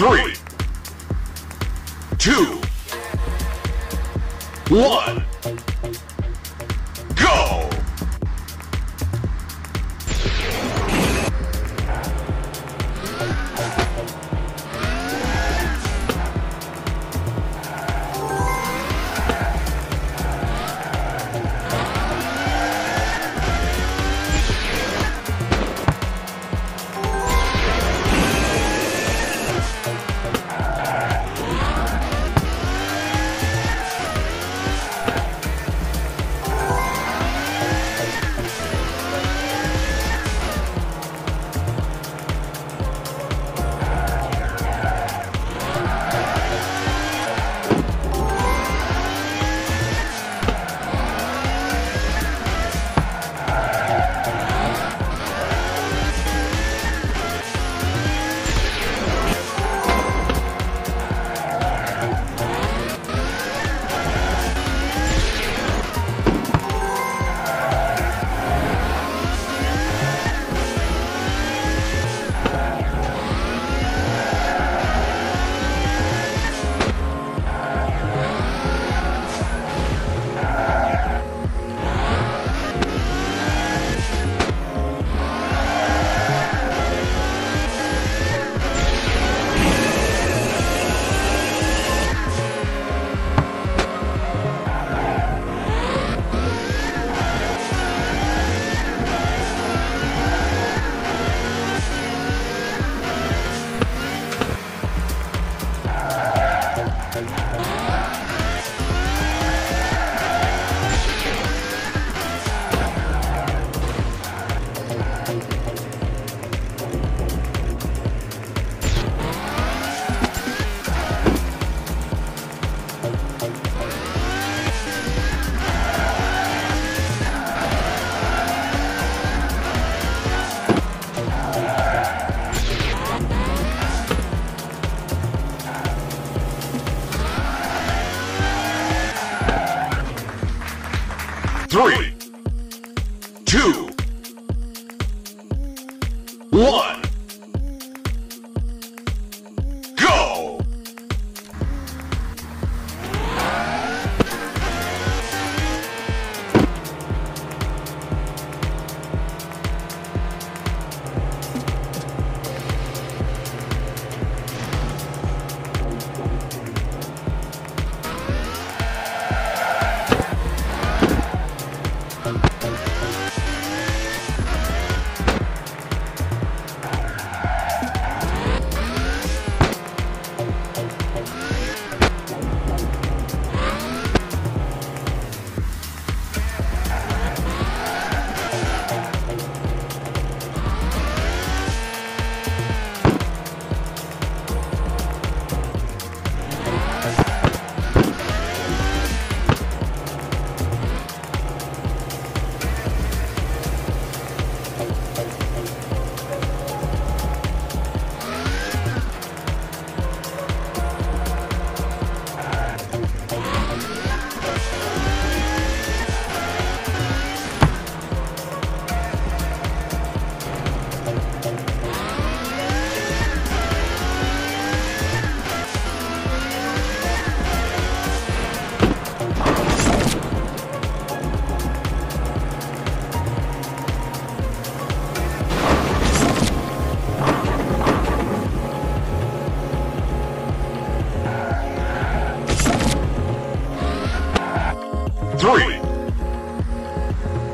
Three, two, one,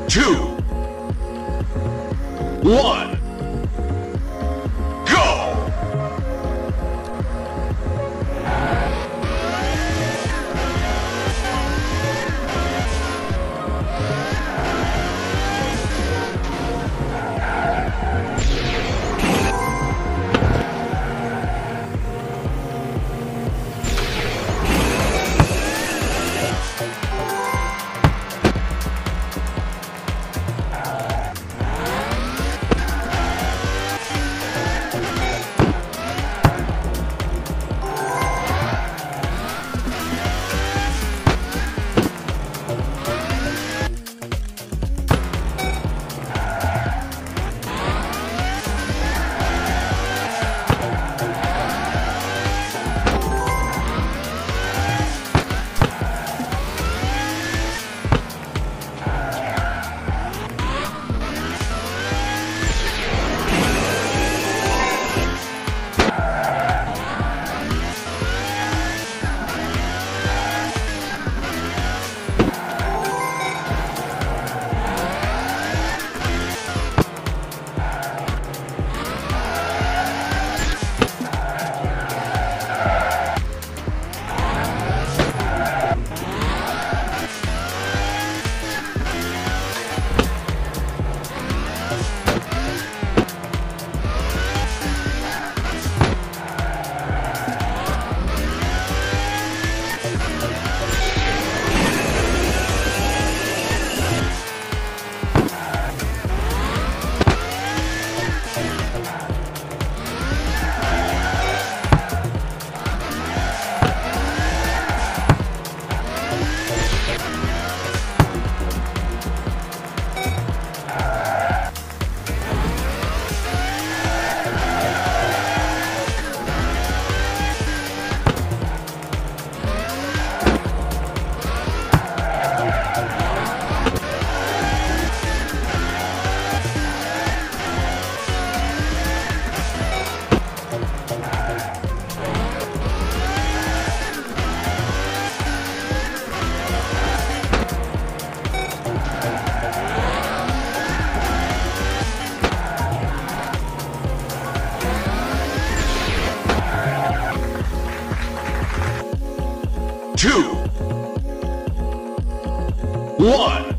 two, one, one,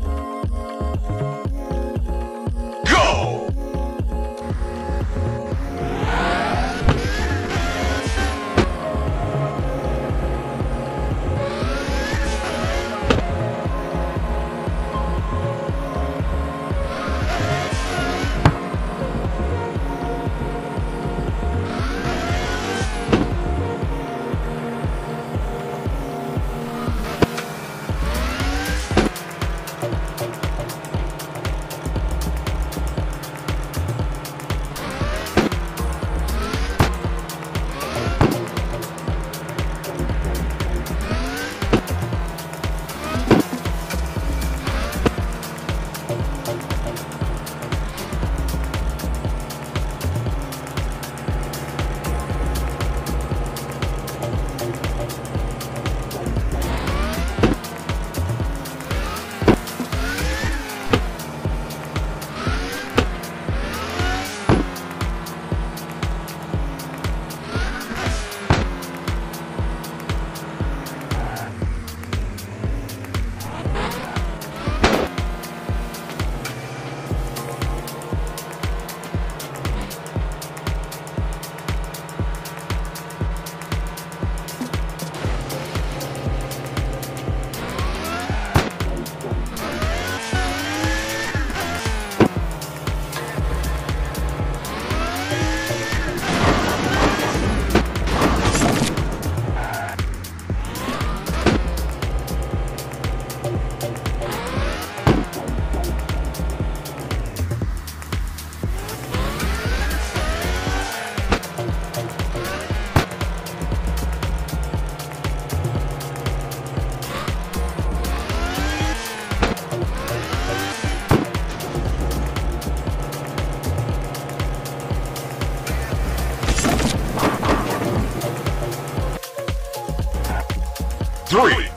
Three,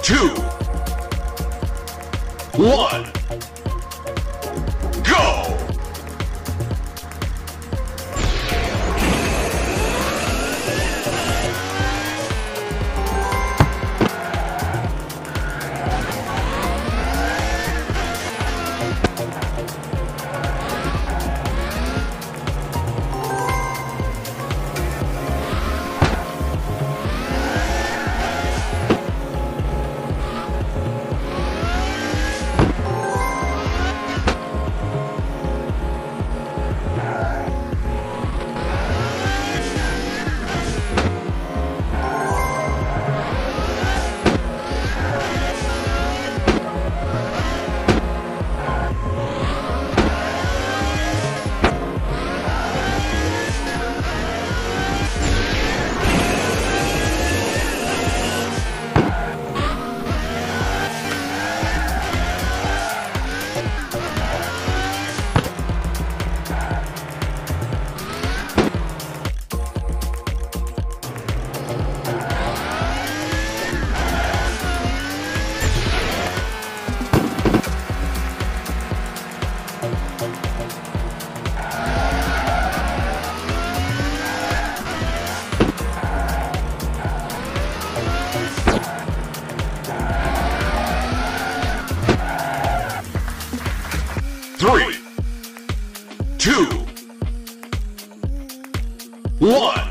two, one, two, one,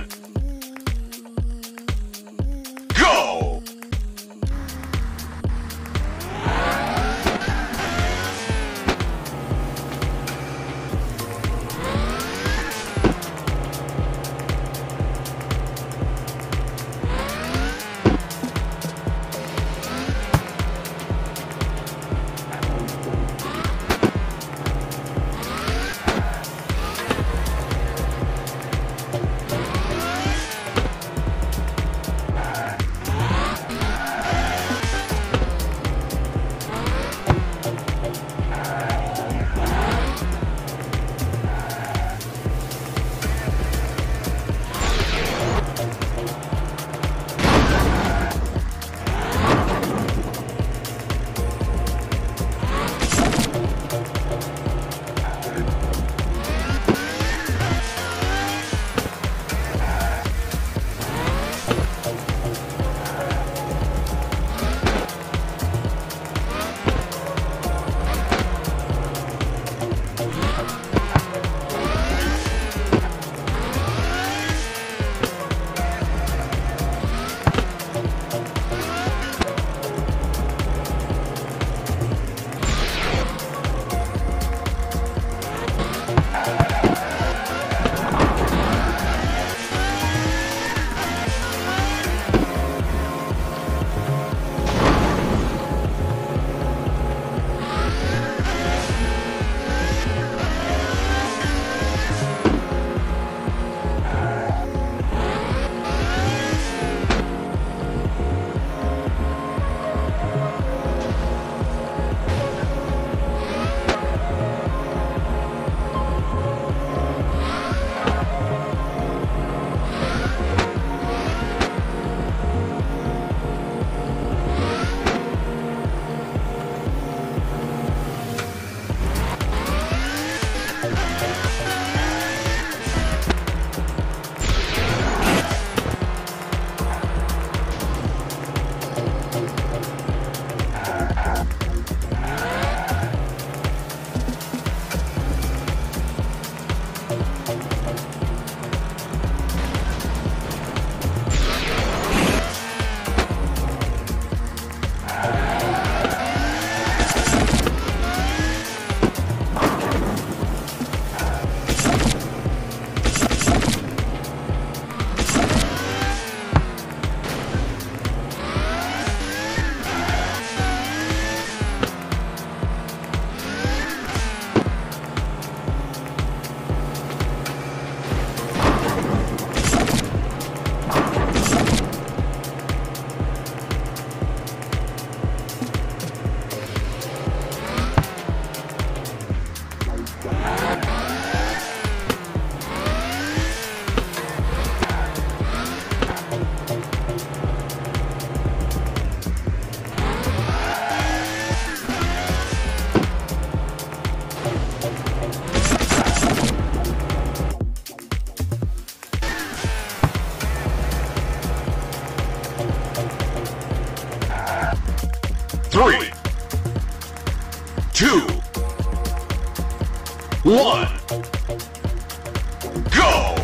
two, one, go!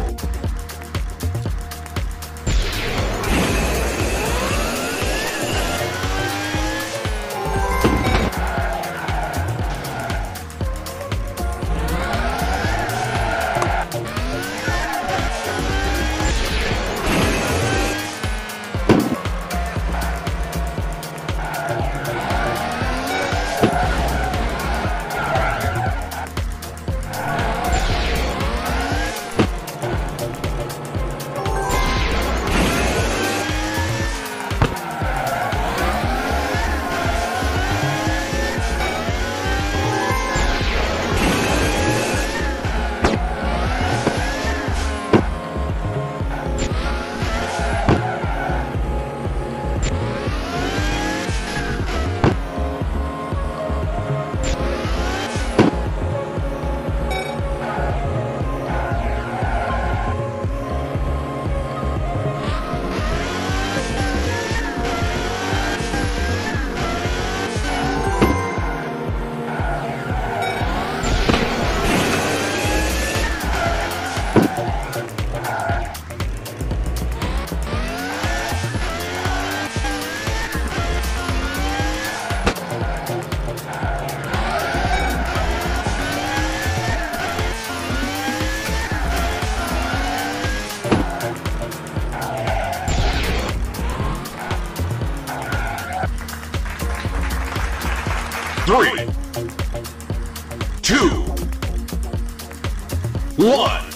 One.